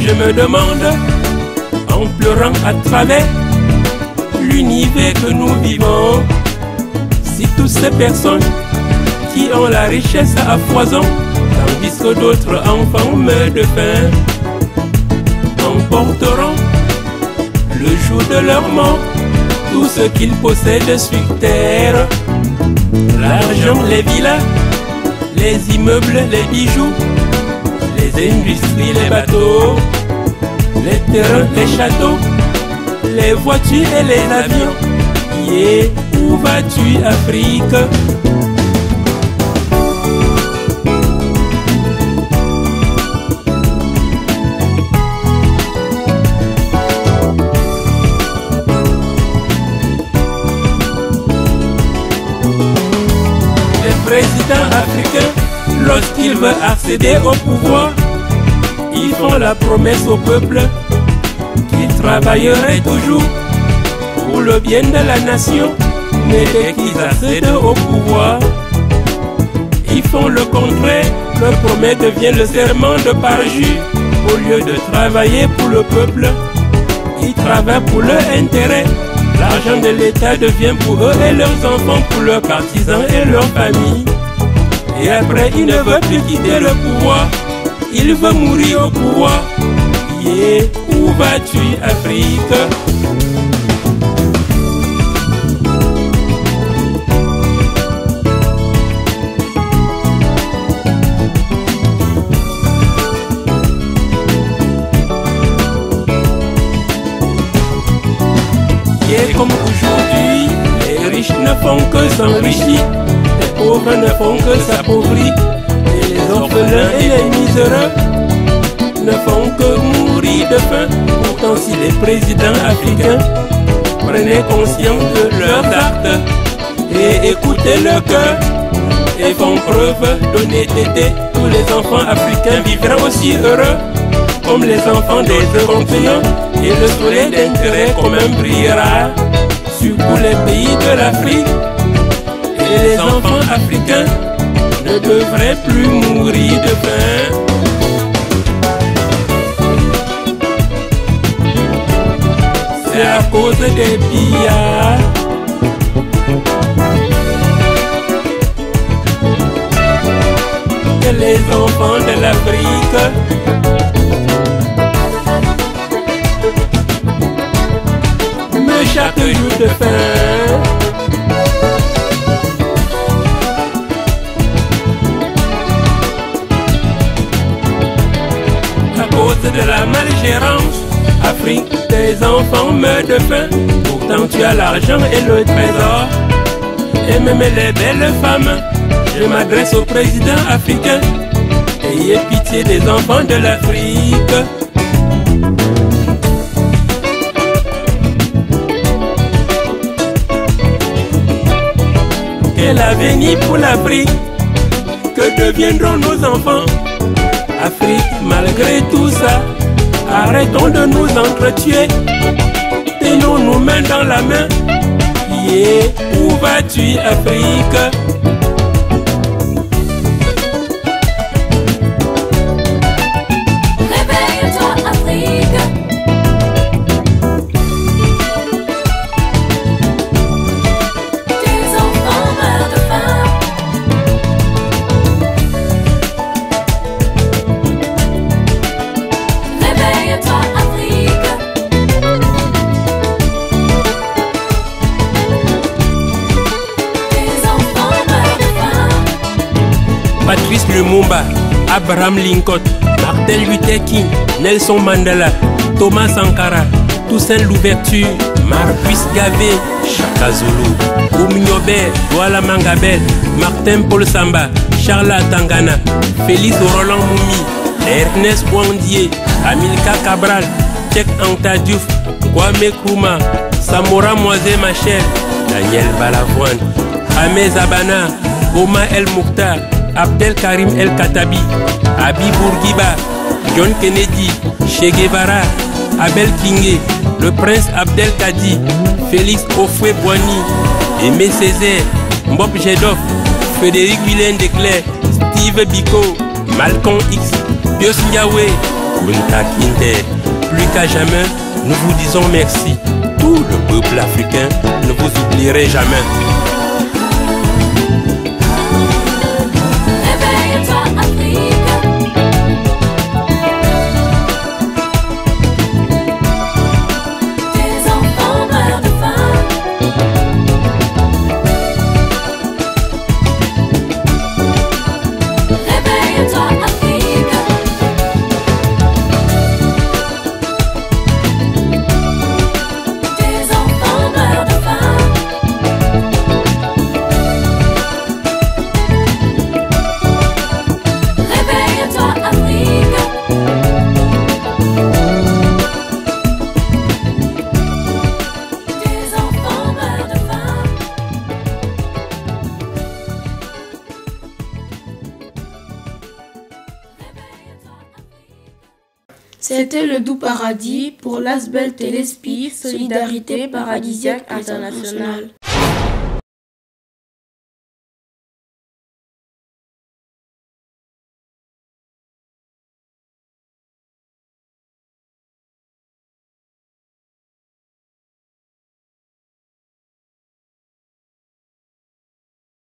Je me demande, en pleurant à travers l'univers que nous vivons, si toutes ces personnes qui ont la richesse à foison, tandis que d'autres enfants meurent de faim, emporteront le jour de leur mort tout ce qu'ils possèdent sur terre. L'argent, les villas, les immeubles, les bijoux, les industries, les bateaux, les terrains, les châteaux, les voitures et les avions. Yeah, où vas-tu, Afrique? Les présidents africains, lorsqu'ils veulent accéder au pouvoir, ils font la promesse au peuple qu'ils travailleraient toujours pour le bien de la nation. Mais dès qu'ils accèdent au pouvoir, ils font le contraire. Leur promesse devient le serment de parjure. Au lieu de travailler pour le peuple, ils travaillent pour leur intérêt. L'argent de l'État devient pour eux et leurs enfants, pour leurs partisans et leurs familles. Et après, il ne veut plus quitter le pouvoir. Il veut mourir au pouvoir. Yeah, où vas-tu, Afrique? Et comme aujourd'hui, les riches ne font que s'enrichir, les pauvres ne font que s'appauvrir, orphelins et les miséreux ne font que mourir de faim. Pourtant, si les présidents africains prenaient conscience de leurs actes et écoutaient leur cœur et font preuve d'honnêteté, tous les enfants africains vivraient aussi heureux comme les enfants des Européens et le soleil d'intérêt commun brillera sur tous les pays de l'Afrique et les enfants africains ne devraient plus mourir de faim. C'est à cause des pillards que les enfants de l'Afrique meurent chaque jour de faim. De la malgérance, Afrique, tes enfants meurent de faim. Pourtant tu as l'argent et le trésor, et même les belles femmes. Je m'adresse au président africain, ayez pitié des enfants de l'Afrique. Quel avenir pour l'Afrique? Que deviendront nos enfants? Afrique, malgré tout ça, arrêtons de nous entretuer. Tenons nos mains dans la main. Yeah, où vas-tu, Afrique? Lumumba, Abraham Lincoln, Martin Luther King, Nelson Mandela, Thomas Sankara, Toussaint Louverture, Marcus Gavé, Chaka Zulu, Oumniobe, Douala Mangabel, Martin Paul Samba, Charles Tangana, Félix Roland Moumi, Ernest Wandier, Amilka Cabral, Tchek Anta Diouf, Kwame Nkrumah, Samora Moise Machel, Daniel Balavoine, Ahmed Zabana, Oma El Mouktar, Abdel Karim El Katabi, Abi Bourguiba, John Kennedy, Che Guevara, Abel Kingé, le prince Abdelkadi, Félix Ofoué Boigny, Aimé Césaire, Mbob Jedoff, Frédéric Willem Steve Biko, Malcolm X, Dios Yahweh, Kunta Kinte. Plus qu'à jamais, nous vous disons merci. Tout le peuple africain ne vous oublierait jamais. C'était le doux paradis pour l'Asbel Télespi, Solidarité Paradisiaque Internationale.